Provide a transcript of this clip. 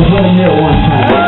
was winning there one time.